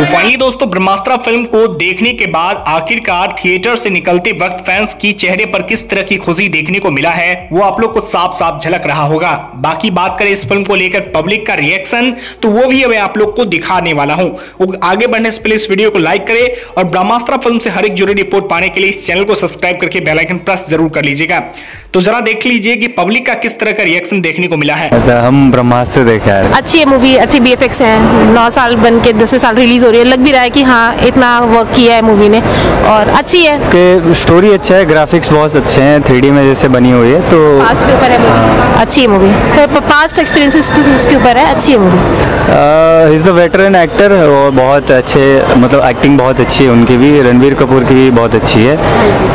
तो वहीं दोस्तों, ब्रह्मास्त्र फ़िल्म को देखने के बाद आखिरकार थिएटर से निकलते वक्त फैंस की चेहरे पर किस तरह की खुशी देखने को मिला है, वो आप लोग को साफ़ साफ़ झलक रहा होगा। बाकी बात करें इस फ़िल्म को लेकर पब्लिक का रिएक्शन तो वो भी मैं आप लोग को दिखाने वाला हूँ। आगे बढ़ने से पहले इस वीडियो को लाइक करे और ब्रह्मास्त्र फ़िल्म से हर एक जुड़ी रिपोर्ट पाने के लिए इस चैनल को सब्सक्राइब करके बेलाइकन प्रेस ज़रूर कर लीजिएगा। तो जरा देख लीजिए कि पब्लिक का किस तरह का रिएक्शन देखने को मिला है। अच्छा हम ब्रह्मास्त्र देखा है अच्छी मूवी अच्छी बी है। नौ साल बन के दसवें साल रिलीज़ हो रही है। लग भी रहा है कि हाँ इतना वर्क किया है मूवी ने। और अच्छी है। कि स्टोरी अच्छा है ग्राफिक्स बहुत अच्छे हैं थ्री में जैसे बनी हुई है तो पास्ट के ऊपर है अच्छी है मूवी पास्ट एक्सपीरियंसेस उसके ऊपर है। अच्छी है movie is the veteran actor और बहुत अच्छे मतलब एक्टिंग बहुत अच्छी है उनकी भी। रणबीर कपूर की भी बहुत अच्छी है।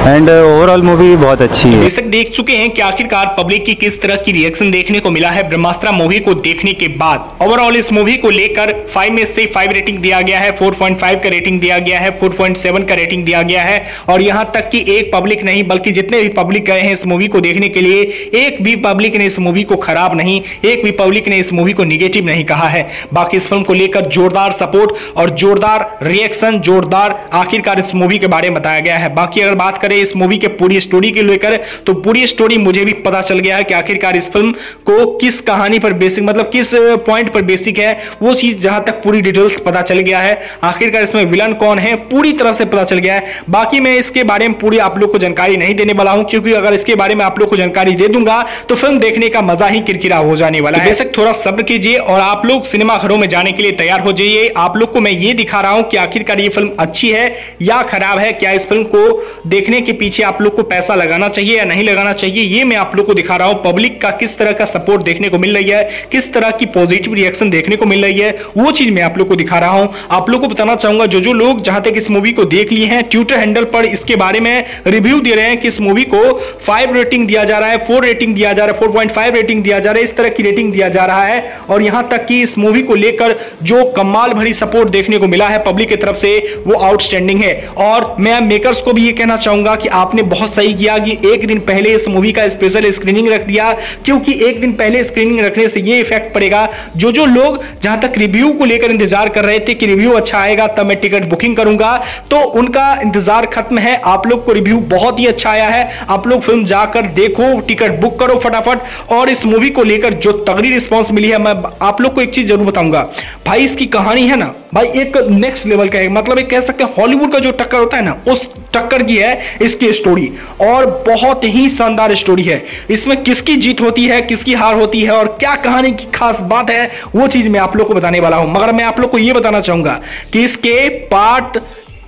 एंड ओवरऑल मूवी बहुत अच्छी है। बेशक देख चुके हैं कि आखिरकार पब्लिक की किस तरह की रिएक्शन देखने को मिला है, ब्रह्मास्त्र मूवी को देखने के बाद। ओवरऑल इस मूवी को लेकर फाइव में से फाइव रेटिंग दिया गया है 4.5 का रेटिंग दिया गया है 4.7 का रेटिंग दिया गया है और यहाँ तक कि एक पब्लिक नहीं, बल्कि जितने भी पब्लिक गए हैं इस मूवी को देखने के लिए, एक भी पब्लिक ने इस मूवी को खराब नहीं, एक भी पब्लिक ने इस मूवी को निगेटिव नहीं कहा है। बाकी इस फ़िल्म को लेकर जोरदार सपोर्ट और जोरदार रिएक्शन जोरदार आखिरकार इस मूवी के बारे में बताया गया है। बाकी अगर बात करें इस मूवी के पूरी स्टोरी के लेकर तो पूरी स्टोरी मुझे भी पता चल गया है कि आखिरकार इस फ़िल्म को किस कहानी पर बेसिक मतलब किस पॉइंट पर बेसिक है वो चीज़ जहाँ तक पूरी डिटेल्स पता चल गया है। आखिरकार इसमें विलन कौन है पूरी तरह से पता चल गया है। बाकी मैं इसके बारे में पूरी आप लोग को जानकारी नहीं देने वाला हूँ क्योंकि अगर इसके बारे में आप लोग को जानकारी दे दूँगा तो फ़िल्म देखने का मज़ा ही किरकिरा हो जाने वाला है। बेशक थोड़ा सब्र कीजिए और आप लोग सिनेमा घरों में जाने के लिए तैयार हो जाइए। आप लोग को मैं ये दिखा रहा हूँ कि आखिरकार ये फ़िल्म अच्छी है या खराब है क्या इस फ़िल्म को देखने के पीछे आप लोग को पैसा लगाना चाहिए या नहीं लगाना चाहिए। ये मैं आप लोग को दिखा रहा हूँ पब्लिक का किस तरह का सपोर्ट देखने को मिल रही है, किस तरह की पॉजिटिव रिएक्शन देखने को मिल रही है, वो चीज़ मैं आप लोग को दिखा रहा हूँ। आप लोग को बताना चाहूँगा, जो जो लोग जहाँ तक इस मूवी को देख लिए हैं ट्विटर हैंडल पर इसके बारे में रिव्यू दे रहे हैं कि इस मूवी को फाइव रेटिंग दिया जा रहा है फोर रेटिंग दिया जा रहा है फोर रेटिंग दिया जा रहा है, इस तरह की रेटिंग दिया जा रहा है। और यहाँ तक कि इस मूवी को लेकर जो कमाल भरी सपोर्ट देखने को मिला है पब्लिक की तरफ़ से, वो आउटस्टैंडिंग है। और मैं मेकर्स को भी ये कहना चाहूँगा कि आपने बहुत सही किया कि एक दिन पहले इस मूवी का स्पेशल स्क्रीनिंग रख दिया, क्योंकि एक दिन पहले स्क्रीनिंग रखने से ये इफ़ेक्ट पड़ेगा। जो जो लोग जहाँ तक रिव्यू को लेकर इंतज़ार कर रहे थे कि रिव्यू अच्छा आएगा, तब मैं टिकट बुकिंग करूँगा। तो उनका इंतज़ार खत्म है। आप लोग को रिव्यू बहुत ही अच्छा आया है। आप लोग फ़िल्म जाकर देखो टिकट बुक करो फटाफट। और इस मूवी को लेकर जो तगड़ी रिस्पॉन्स मिली है, मैं आप लोग को एक चीज़ ज़रूर बताऊँगा। भाई, इसकी कहानी है ना भाई, एक नेक्स्ट लेवल का है मतलब एक कह सकते हैं हॉलीवुड का जो टक्कर होता है ना, उस टक्कर की है इसकी स्टोरी और बहुत ही शानदार स्टोरी है। इसमें किसकी जीत होती है, किसकी हार होती है, और क्या कहानी की खास बात है, वो चीज़ मैं आप लोग को बताने वाला हूँ। मगर मैं आप लोग को यह बताना चाहूँगा कि इसके पार्ट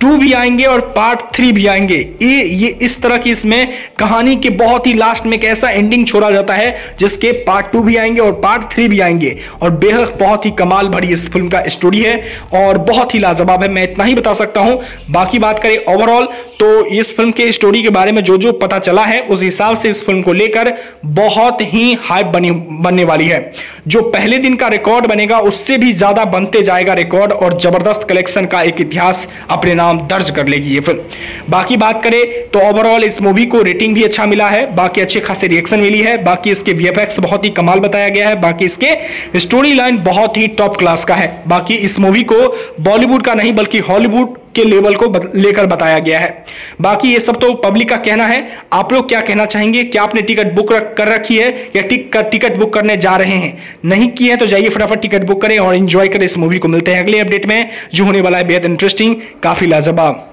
टू भी आएँगे और पार्ट थ्री भी आएँगे। ये ये इस तरह की इसमें कहानी के बहुत ही लास्ट में एक ऐसा एंडिंग छोड़ा जाता है, जिसके पार्ट टू भी आएँगे और पार्ट थ्री भी आएँगे। और बेहद बहुत ही कमाल भरी इस फ़िल्म का स्टोरी है और बहुत ही लाजवाब है। मैं इतना ही बता सकता हूँ। बाकी बात करें ओवरऑल तो इस फ़िल्म के स्टोरी के बारे में जो जो पता चला है, उस हिसाब से इस फ़िल्म को लेकर बहुत ही हाइप बनी, बनने वाली है। जो पहले दिन का रिकॉर्ड बनेगा, उससे भी ज़्यादा बनते जाएगा रिकॉर्ड और ज़बरदस्त कलेक्शन का एक इतिहास अपने नाम नाम दर्ज कर लेगी ये फ़िल्म। बाकी बात करें तो ओवरऑल इस मूवी को रेटिंग भी अच्छा मिला है। बाकी अच्छे खासे रिएक्शन मिली है। बाकी इसके वीएफएक्स बहुत ही कमाल बताया गया है। बाकी इसके स्टोरी लाइन बहुत ही टॉप क्लास का है। बाकी इस मूवी को बॉलीवुड का नहीं, बल्कि हॉलीवुड के लेवल को लेकर बताया गया है। बाकी ये सब तो पब्लिक का कहना है। आप लोग क्या कहना चाहेंगे? क्या आपने टिकट बुक कर रखी है? या टिकट बुक करने जा रहे हैं? नहीं किए तो जाइए फटाफट टिकट बुक करें और इंजॉय करें इस मूवी को। मिलते हैं अगले अपडेट में। जो होने वाला है बेहद इंटरेस्टिंग काफ़ी लाजवाब।